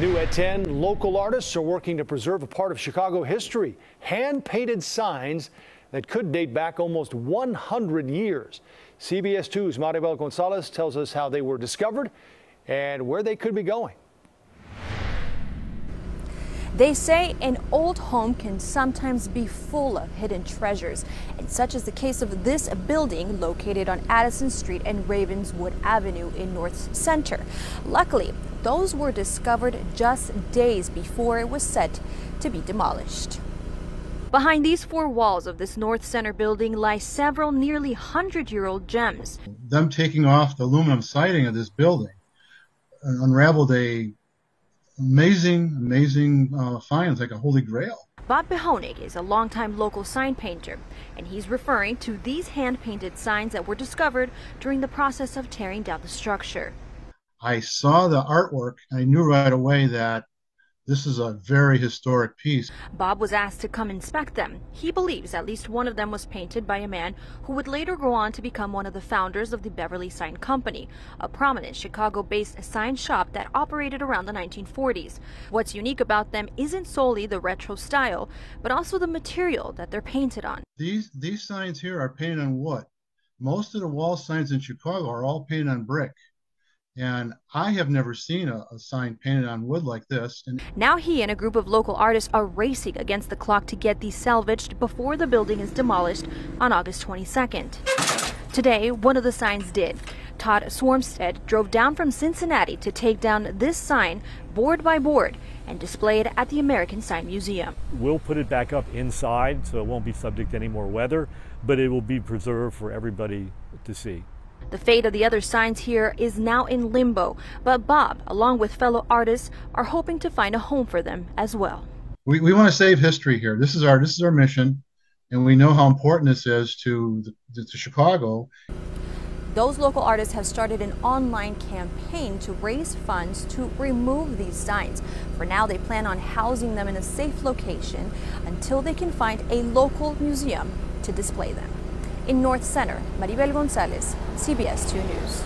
New at 10, local artists are working to preserve a part of Chicago history, hand-painted signs that could date back almost 100 years. CBS 2's Marybel González tells us how they were discovered and where they could be going. They say an old home can sometimes be full of hidden treasures, and such is the case of this building located on Addison Street and Ravenswood Avenue in North Center. Luckily, those were discovered just days before it was set to be demolished. Behind these four walls of this North Center building lie several nearly 100 year old gems. Them taking off the aluminum siding of this building unraveled a amazing, amazing uh, finds, like a holy grail. Bob Behonig is a longtime local sign painter, and he's referring to these hand-painted signs that were discovered during the process of tearing down the structure. I saw the artwork, I knew right away that this is a very historic piece. Bob was asked to come inspect them. He believes at least one of them was painted by a man who would later go on to become one of the founders of the Beverly Sign Company, a prominent Chicago-based sign shop that operated around the 1940s. What's unique about them isn't solely the retro style, but also the material that they're painted on. These, these signs here are painted on wood. Most of the wall signs in Chicago are all painted on brick. And I have never seen a, a, sign painted on wood like this. And now he and a group of local artists are racing against the clock to get these salvaged before the building is demolished on August 22nd. Today, one of the signs did. Tod Swormstedt drove down from Cincinnati to take down this sign board by board and display it at the American Sign Museum. We'll put it back up inside so it won't be subject to any more weather, but it will be preserved for everybody to see. The fate of the other signs here is now in limbo, but Bob, along with fellow artists, are hoping to find a home for them as well. We, we want to save history here. This is our this is our mission, and we know how important this is to, the, to Chicago. Those local artists have started an online campaign to raise funds to remove these signs. For now, they plan on housing them in a safe location until they can find a local museum to display them. In North Center, Marybel González, CBS 2 News.